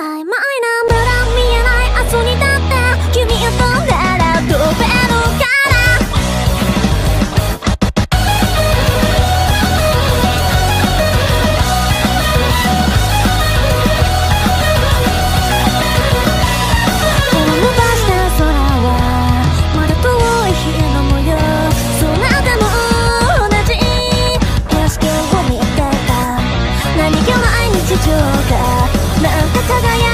曖昧なブラ見えない明日にだって君を飛んだら飛べるから手を伸した空はまだ遠い日の模様空でも同じ景色を見てた何気ない日常が輝